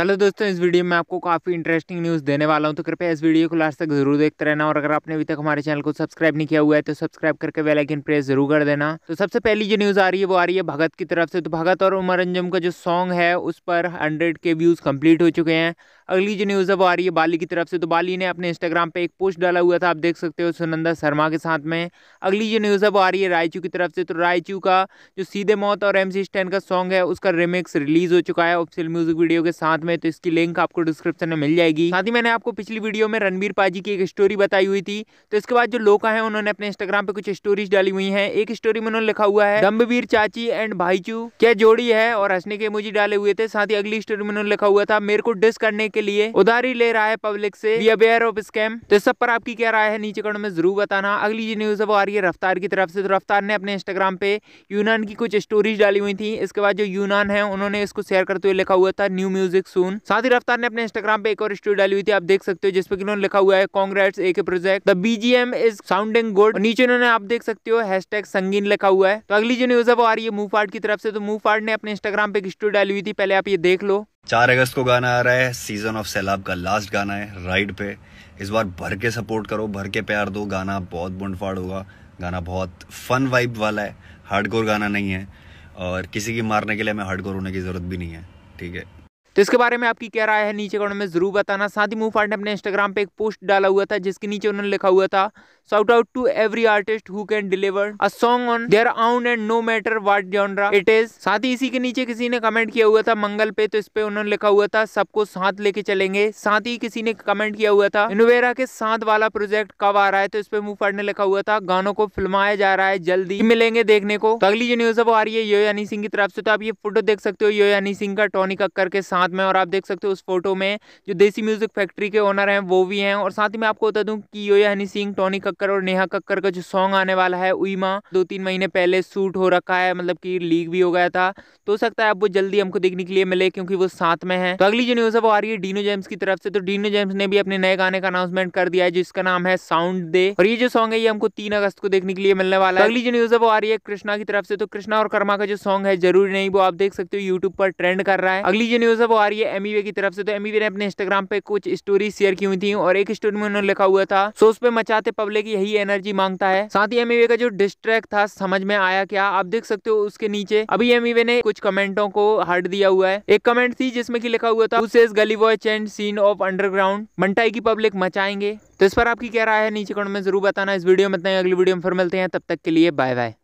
Hello दोस्तों, इस video में आपको काफ़ी इंटरेस्टिंग न्यूज़ देने वाला हूँ तो कृपया इस वीडियो को लास्ट तक ज़रूर देखते रहना और अगर आपने अभी तक हमारे चैनल को सब्सक्राइब नहीं किया हुआ है तो सब्सक्राइब करके बेल आइकन प्रेस ज़रूर कर देना। तो सबसे पहली जो न्यूज़ आ रही है, वो आ रही है भगत की तरफ़ से। तो भगत और उमर अंजम का जो सॉन्ग है, उस पर हंड्रेड के व्यूज़ कंप्लीट हो चुके हैं। अगली जो न्यूज़ है, वो आ रही है बाली की तरफ़ से। तो बाली ने अपने इंस्टाग्राम पे एक पोस्ट डाला हुआ था, आप देख सकते हो सुनंदा शर्मा के साथ में। अगली जो न्यूज़ है, वो आ रही है रायचू की तरफ़ से। तो रायचू का जो सीधे मौत और एम सी का सॉन्ग है, उसका रिमिक्स रिलीज़ हो चुका है। ऑफिशियल म्यूज़िक वीडियो के साथ में तो इसकी लिंक आपको डिस्क्रिप्शन में मिल जाएगी। साथ ही मैंने आपको पिछली वीडियो में रणबीर पाजी की एक स्टोरी बताई हुई थी। तो इसके बाद जो लोग हैं, उन्होंने अपने इंस्टाग्राम पे कुछ स्टोरीज डाली हुई है। एक स्टोरी में उन्होंने लिखा हुआ है दम्बवीर चाची एंड भाईचू, क्या जोड़ी है? और हंसने के मुझे डाले हुए थे। साथ ही अगली स्टोरी में उन्होंने लिखा हुआ था, मेरे को डिस करने के लिए उधारी ले रहा है पब्लिक से अवेयर ऑफ़ स्कैम तो इस सब पर आपकी क्या राय है, नीचे कमेंट में ज़रूर बताना। अगली जो न्यूज़ है, वो आ रही है रफ्तार की तरफ़ से। तो रफ्तार ने अपने इंस्टाग्राम पे यूनान की कुछ स्टोरीज डाली हुई थी। इसके बाद जो यूनान है, उन्होंने इसको शेयर करते हुए लिखा हुआ था न्यू म्यूज़िक सून साथ ही रफ्तार ने अपने इंस्टाग्राम पे एक और स्टोरी डाली हुई थी, आप देख सकते हो, जिसपे उन्होंने लिखा हुआ है congrats A K project the BGM is sounding good नीचे उन्होंने, आप देख सकते हो हैशटैग संगीन लिखा हुआ है। तो अगली जो न्यूज़ है, वो आ रही है मूफार्ट की तरफ़ से। तो मूफार्ट ने अपने इंस्टाग्राम पे एक स्टोरी डाली हुई थी, पहले आप ये देख लो। चार अगस्त को गाना आ रहा है सीज़न ऑफ़ सैलाब का लास्ट गाना है राइड पे। इस बार भर के सपोर्ट करो, भर के प्यार दो, गाना बहुत बुंडफाड़ होगा, गाना बहुत फन वाइब वाला है हार्डकोर गाना नहीं है। और किसी की मारने के लिए हमें हार्डकोर होने की ज़रूरत भी नहीं है, ठीक है? तो इसके बारे में आपकी क्या राय है, नीचे कमेंट में ज़रूर बताना। साथ ही मूव ने अपने इंस्टाग्राम पे एक पोस्ट डाला हुआ था, जिसके नीचे उन्होंने लिखा हुआ था, Shout out to every artist who can deliver a song on their own and no matter what genre it is. साथ ही इसी के नीचे किसी ने कमेंट किया हुआ था मंगल पे तो इस पे उन्होंने लिखा हुआ था, सबको साथ लेके चलेंगे। साथ ही किसी ने कमेंट किया हुआ था, इनोवेरा के साथ वाला प्रोजेक्ट कब आ रहा है? तो इस पे मुँह ने लिखा हुआ था, गानों को फिल्माया जा रहा है, जल्दी मिलेंगे देखने को। तो अगली जो न्यूज़ है वो आ रही है यो यानी सिंह की तरफ़ से तो आप ये फ़ोटो देख सकते हो यो यानी सिंह का टोनी कक्कर के साथ में और आप देख सकते हो उस फ़ोटो में जो देसी म्यूज़िक फैक्ट्री के ओनर है, वो भी है। और साथ ही मैं आपको बता दूँ कि यो यानी सिंह टोनी कक्कर और नेहा कक्कर का जो सॉन्ग आने वाला है उईमा दो तीन महीने पहले शूट हो रखा है मतलब कि लीक भी हो गया था। तो हो सकता है अब वो जल्दी हमको देखने के लिए मिले क्योंकि वो साथ में है। तो अगली जो न्यूज़ है, वो आ रही है डीनो जेम्स की तरफ़ से। तो डीनो जेम्स ने भी अपने नए गाने का अनाउंसमेंट कर दिया है, जिसका नाम है साउंड दे और ये जो सॉन्ग है, ये हमको तीन अगस्त को देखने के लिए मिलने वाला है। तो अगली जो न्यूज़ है, वो आ रही है कृष्णा की तरफ़ से। तो कृष्णा और कर्मा का जो सॉन्ग है, ज़रूरी नहीं, वो आप देख सकते हो यूट्यूब पर ट्रेंड कर रहा है। अगली जो न्यूज़ है वो आ रही है एमईवे की तरफ़ से। तो एमईवे ने अपने इंस्टाग्राम पे कुछ स्टोरी शेयर की हुई थी और एक स्टोरी में उन्होंने लिखा हुआ था, सो उस पे मचाते पब्लिक यही एनर्जी माँगता है। साथ ही एमईवे का जो डिस्ट्रैक्ट था, समझ में आया क्या? आप देख सकते हो उसके नीचे। अभी एमईवे ने कुछ कमेंटों को हट दिया हुआ है। एक कमेंट थी जिसमें की लिखा हुआ था Gully boy change scene of underground मंटाई की पब्लिक मचाएँगे। तो इस पर आपकी क्या राय है? नीचे कमेंट में ज़रूर बताना। इस वीडियो में अगली वीडियो में फिर मिलते हैं। तब तक के लिए बाय बाय